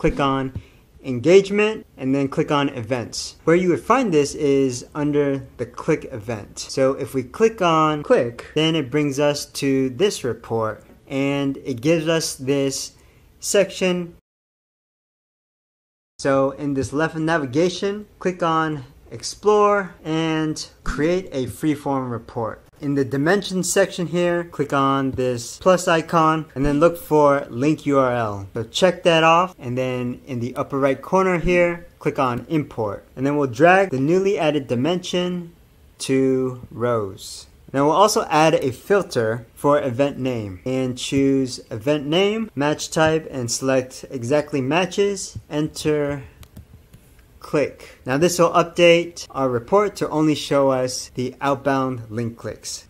click on engagement and then click on events. Where you would find this is under the click event. So if we click on click, then it brings us to this report and it gives us this section. So in this left navigation, click on explore and create a freeform report. In the dimensions section here, click on this plus icon and then look for link URL. So check that off and then in the upper right corner here, click on import. And then we'll drag the newly added dimension to rows. Now we'll also add a filter for event name and choose event name, match type and select exactly matches, enter click. Now this will update our report to only show us the outbound link clicks.